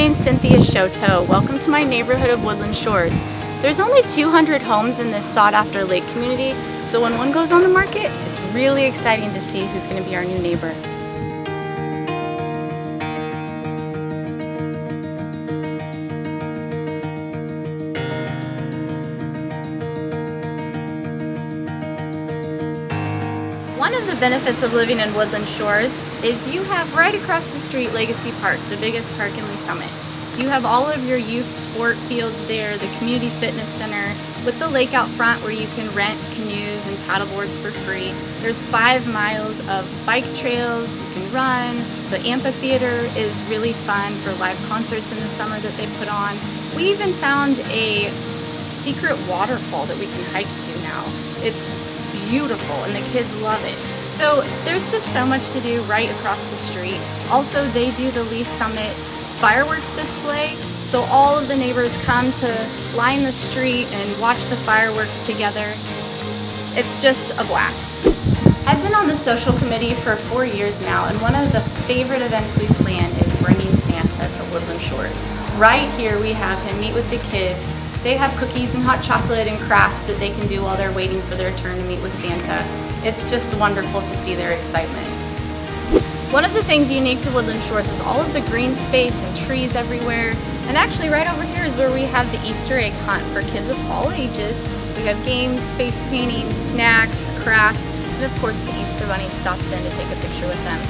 name's Cynthia Chouteau. Welcome to my neighborhood of Woodland Shores. There's only 200 homes in this sought after lake community, so when one goes on the market, it's really exciting to see who's going to be our new neighbor. One of the benefits of living in Woodland Shores is you have right across the street Legacy Park, the biggest park in Lee Summit. You have all of your youth sport fields there, the community fitness center, with the lake out front where you can rent canoes and paddleboards for free. There's five miles of bike trails, you can run. The amphitheater is really fun for live concerts in the summer that they put on. We even found a secret waterfall that we can hike to now. It's beautiful and the kids love it. So there's just so much to do right across the street. Also, they do the Lee Summit fireworks display. So all of the neighbors come to line the street and watch the fireworks together. It's just a blast. I've been on the social committee for four years now, and one of the favorite events we plan is bringing Santa to Woodland Shores. Right here we have him meet with the kids, they have cookies and hot chocolate and crafts that they can do while they're waiting for their turn to meet with Santa. It's just wonderful to see their excitement. One of the things unique to Woodland Shores is all of the green space and trees everywhere. And actually right over here is where we have the Easter egg hunt for kids of all ages. We have games, face painting, snacks, crafts, and of course the Easter Bunny stops in to take a picture with them.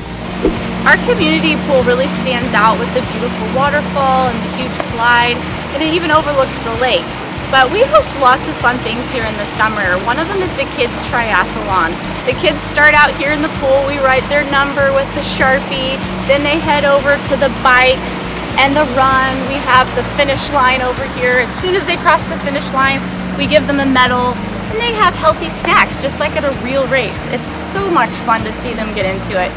Our community pool really stands out with the beautiful waterfall and the huge slide and it even overlooks the lake. But we host lots of fun things here in the summer. One of them is the kids triathlon. The kids start out here in the pool, we write their number with the Sharpie, then they head over to the bikes and the run. We have the finish line over here. As soon as they cross the finish line, we give them a medal and they have healthy snacks just like at a real race. It's so much fun to see them get into it.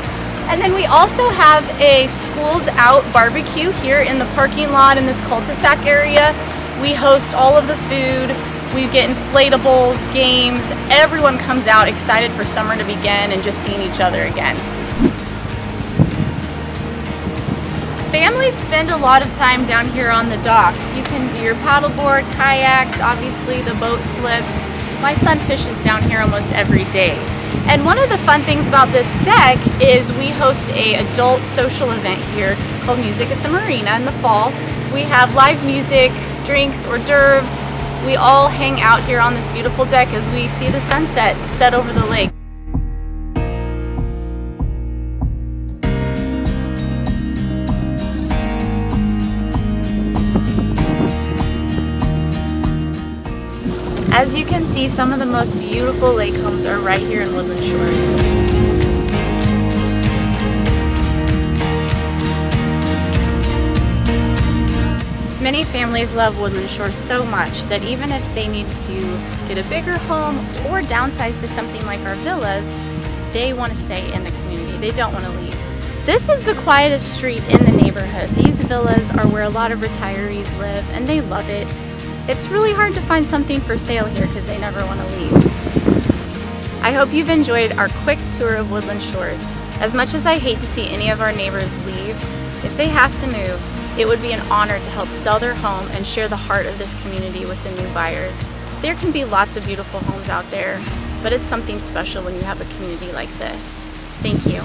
And then we also have a schools out barbecue here in the parking lot in this cul-de-sac area. We host all of the food. We get inflatables, games. Everyone comes out excited for summer to begin and just seeing each other again. Families spend a lot of time down here on the dock. You can do your paddleboard, kayaks, obviously the boat slips. My son fishes down here almost every day. And one of the fun things about this deck is we host a adult social event here called Music at the Marina in the fall. We have live music, drinks, hors d'oeuvres. We all hang out here on this beautiful deck as we see the sunset set over the lake. As you can see, some of the most beautiful lake homes are right here in Woodland Shores. Many families love Woodland Shores so much that even if they need to get a bigger home or downsize to something like our villas, they want to stay in the community. They don't want to leave. This is the quietest street in the neighborhood. These villas are where a lot of retirees live and they love it. It's really hard to find something for sale here because they never want to leave. I hope you've enjoyed our quick tour of Woodland Shores. As much as I hate to see any of our neighbors leave, if they have to move, it would be an honor to help sell their home and share the heart of this community with the new buyers. There can be lots of beautiful homes out there, but it's something special when you have a community like this. Thank you.